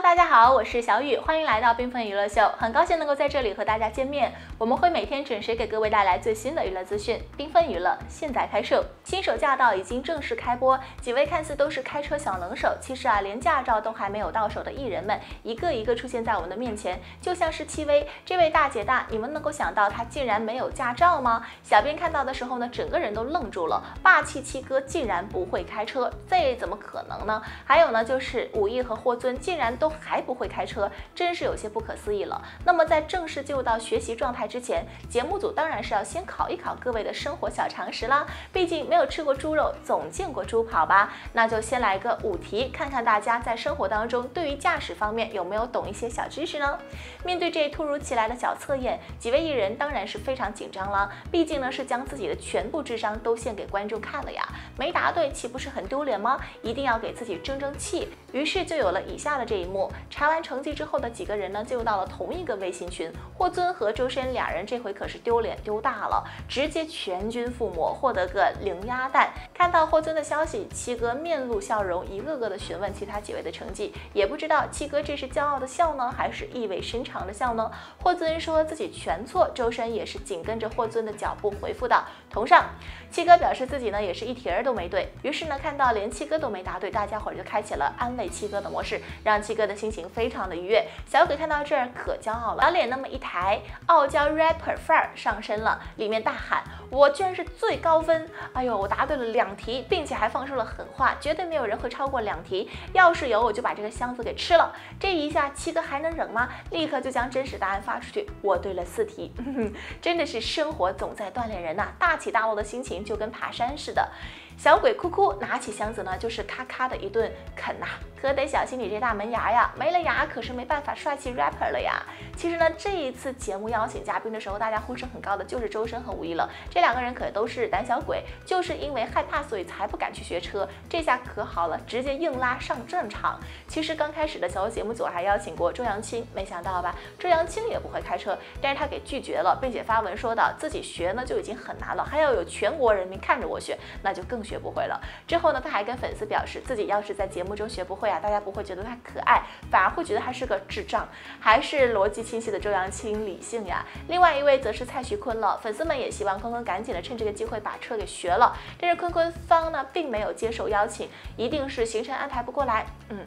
大家好，我是小雨，欢迎来到缤纷娱乐秀，很高兴能够在这里和大家见面。我们会每天准时给各位带来最新的娱乐资讯。缤纷娱乐现在开售，新手驾到已经正式开播。几位看似都是开车小能手，其实啊，连驾照都还没有到手的艺人们，一个一个出现在我们的面前，就像是戚薇这位大姐大，你们能够想到她竟然没有驾照吗？小编看到的时候呢，整个人都愣住了。霸气七哥竟然不会开车，这怎么可能呢？还有呢，就是武艺和霍尊竟然。都还不会开车，真是有些不可思议了。那么在正式进入到学习状态之前，节目组当然是要先考一考各位的生活小常识啦。毕竟没有吃过猪肉，总见过猪跑吧？那就先来个五题，看看大家在生活当中对于驾驶方面有没有懂一些小知识呢？面对这突如其来的小测验，几位艺人当然是非常紧张了。毕竟呢是将自己的全部智商都献给观众看了呀，没答对岂不是很丢脸吗？一定要给自己争争气。于是就有了以下的这一幕。查完成绩之后的几个人呢，进入到了同一个微信群。霍尊和周深俩人这回可是丢脸丢大了，直接全军覆没，获得个零鸭蛋。看到霍尊的消息，七哥面露笑容，一个个的询问其他几位的成绩。也不知道七哥这是骄傲的笑呢，还是意味深长的笑呢？霍尊说自己全错，周深也是紧跟着霍尊的脚步回复道：同上。七哥表示自己呢也是一题儿都没对。于是呢，看到连七哥都没答对，大家伙就开启了安慰七哥的模式，让七哥的心情非常的愉悦。小鬼看到这儿可骄傲了，把脸那么一抬，傲娇 rapper 范儿上身了，里面大喊：“我居然是最高分！哎呦，我答对了两题，并且还放出了狠话，绝对没有人会超过两题。要是有，我就把这个箱子给吃了。”这一下七哥还能忍吗？立刻就将真实答案发出去。我对了四题，真的是生活总在锻炼人呐！大起大落的心情就跟爬山似的。小鬼哭哭拿起箱子呢，就是咔咔的一顿啃呐，可得小心你这大门牙呀，没了牙可是没办法帅气 rapper 了呀。其实呢，这一次节目邀请嘉宾的时候，大家呼声很高的就是周深和吴亦了，这两个人可都是胆小鬼，就是因为害怕，所以才不敢去学车。这下可好了，直接硬拉上战场。其实刚开始的时候，节目组还邀请过周扬青，没想到吧，周扬青也不会开车，但是他给拒绝了，并且发文说道自己学呢就已经很难了，还要有全国人民看着我学，那就更。学不会了。之后呢，他还跟粉丝表示，自己要是在节目中学不会啊，大家不会觉得他可爱，反而会觉得他是个智障。还是逻辑清晰的周扬青理性呀。另外一位则是蔡徐坤了，粉丝们也希望坤坤赶紧的趁这个机会把车给学了。但是坤坤方呢，并没有接受邀请，一定是行程安排不过来。嗯。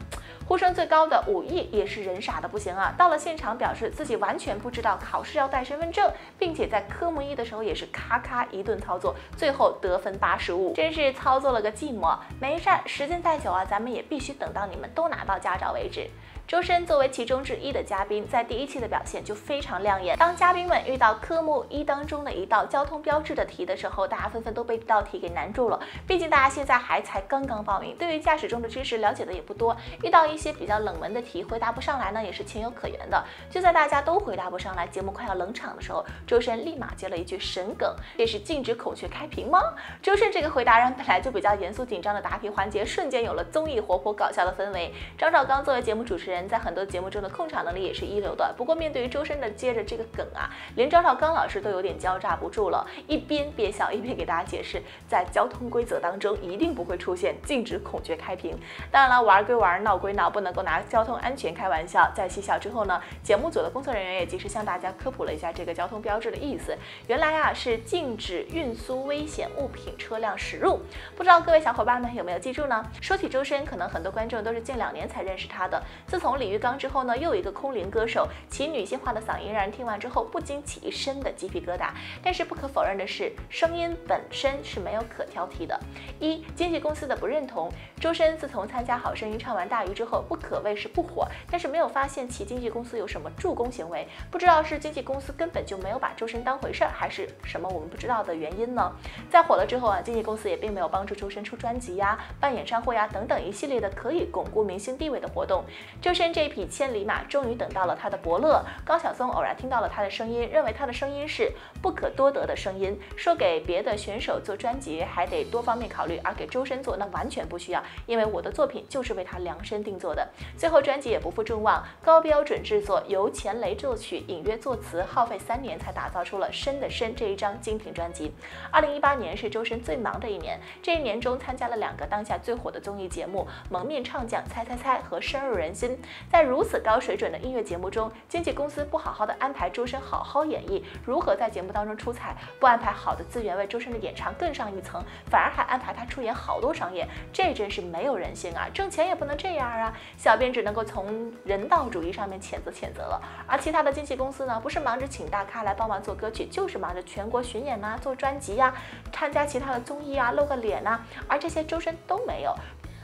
呼声最高的武艺也是人傻的不行啊！到了现场，表示自己完全不知道考试要带身份证，并且在科目一的时候也是咔咔一顿操作，最后得分八十五，真是操作了个寂寞。没事儿，时间再久啊，咱们也必须等到你们都拿到驾照为止。周深作为其中之一的嘉宾，在第一期的表现就非常亮眼。当嘉宾们遇到科目一当中的一道交通标志的题的时候，大家纷纷都被这道题给难住了。毕竟大家现在还才刚刚报名，对于驾驶中的知识了解的也不多，遇到一些比较冷门的题回答不上来呢，也是情有可原的。就在大家都回答不上来，节目快要冷场的时候，周深立马接了一句神梗：“这是禁止孔雀开屏吗？”周深这个回答让本来就比较严肃紧张的答题环节瞬间有了综艺活泼搞笑的氛围。张绍刚作为节目主持人。在很多节目中的控场能力也是一流的，不过面对于周深的接着这个梗啊，连张绍刚老师都有点交炸不住了，一边憋笑一边给大家解释，在交通规则当中一定不会出现禁止孔雀开屏。当然了，玩归玩，闹归闹，不能够拿交通安全开玩笑。在嬉笑之后呢，节目组的工作人员也及时向大家科普了一下这个交通标志的意思，原来啊是禁止运输危险物品车辆驶入。不知道各位小伙伴们有没有记住呢？说起周深，可能很多观众都是近两年才认识他的，自从。李玉刚之后呢，又有一个空灵歌手，其女性化的嗓音让人听完之后不禁起一身的鸡皮疙瘩。但是不可否认的是，声音本身是没有可挑剔的。一经纪公司的不认同，周深自从参加《好声音》唱完《大鱼》之后，不可谓是不火，但是没有发现其经纪公司有什么助攻行为。不知道是经纪公司根本就没有把周深当回事儿，还是什么我们不知道的原因呢？在火了之后啊，经纪公司也并没有帮助周深出专辑呀、办演唱会呀等等一系列的可以巩固明星地位的活动。周深。这匹千里马终于等到了他的伯乐高晓松，偶然听到了他的声音，认为他的声音是不可多得的声音，说给别的选手做专辑还得多方面考虑，而给周深做那完全不需要，因为我的作品就是为他量身定做的。最后专辑也不负众望，高标准制作，由钱雷作曲，隐约作词，耗费三年才打造出了《深的深》这一张精品专辑。二零一八年是周深最忙的一年，这一年中参加了两个当下最火的综艺节目《蒙面唱将猜猜猜》和《深入人心》。在如此高水准的音乐节目中，经纪公司不好好的安排周深好好演绎，如何在节目当中出彩？不安排好的资源为周深的演唱更上一层，反而还安排他出演好多商业，这真是没有人性啊！挣钱也不能这样啊！小编只能够从人道主义上面谴责谴责了。而其他的经纪公司呢，不是忙着请大咖来帮忙做歌曲，就是忙着全国巡演呐，做专辑呀，参加其他的综艺啊，露个脸呐，而这些周深都没有。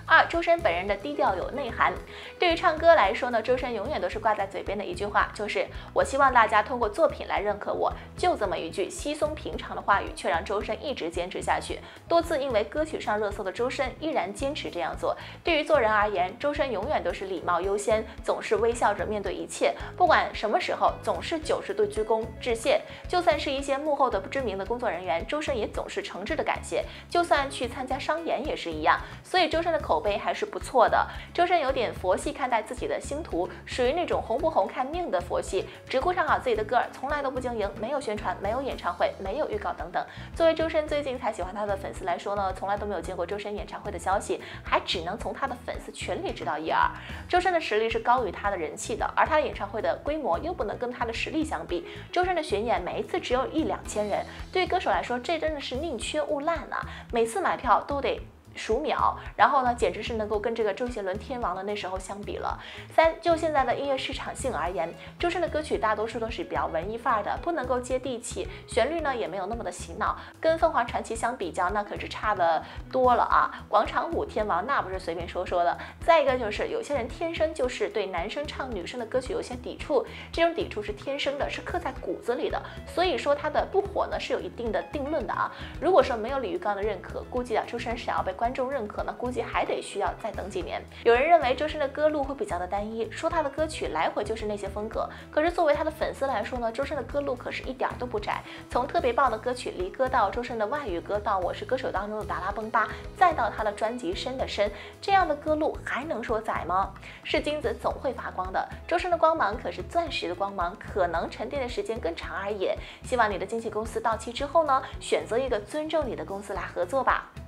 二，周深本人的低调有内涵。对于唱歌来说呢，周深永远都是挂在嘴边的一句话，就是我希望大家通过作品来认可我。就这么一句稀松平常的话语，却让周深一直坚持下去。多次因为歌曲上热搜的周深，依然坚持这样做。对于做人而言，周深永远都是礼貌优先，总是微笑着面对一切，不管什么时候，总是九十度鞠躬致谢。就算是一些幕后的不知名的工作人员，周深也总是诚挚的感谢。就算去参加商演也是一样。所以周深的口。口碑还是不错的。周深有点佛系看待自己的星途，属于那种红不红看命的佛系，只顾唱好自己的歌，从来都不经营，没有宣传，没有演唱会，没有预告等等。作为周深最近才喜欢他的粉丝来说呢，从来都没有见过周深演唱会的消息，还只能从他的粉丝群里知道一二。周深的实力是高于他的人气的，而他的演唱会的规模又不能跟他的实力相比。周深的巡演每一次只有一两千人，对于歌手来说，这真的是宁缺毋滥啊！每次买票都得。数秒，然后呢，简直是能够跟这个周杰伦天王的那时候相比了。三，就现在的音乐市场性而言，周深的歌曲大多数都是比较文艺范儿的，不能够接地气，旋律呢也没有那么的洗脑，跟凤凰传奇相比较，那可是差的多了啊！广场舞天王那不是随便说说的。再一个就是有些人天生就是对男生唱女生的歌曲有些抵触，这种抵触是天生的，是刻在骨子里的。所以说他的不火呢是有一定的定论的啊。如果说没有李玉刚的认可，估计啊周深想要被关。观众认可呢，估计还得需要再等几年。有人认为周深的歌路会比较的单一，说他的歌曲来回就是那些风格。可是作为他的粉丝来说呢，周深的歌路可是一点都不窄。从特别棒的歌曲《离歌》到周深的外语歌，到《我是歌手》当中的达拉崩吧，再到他的专辑《深的深》，这样的歌路还能说窄吗？是金子总会发光的，周深的光芒可是钻石的光芒，可能沉淀的时间更长而已。希望你的经纪公司到期之后呢，选择一个尊重你的公司来合作吧。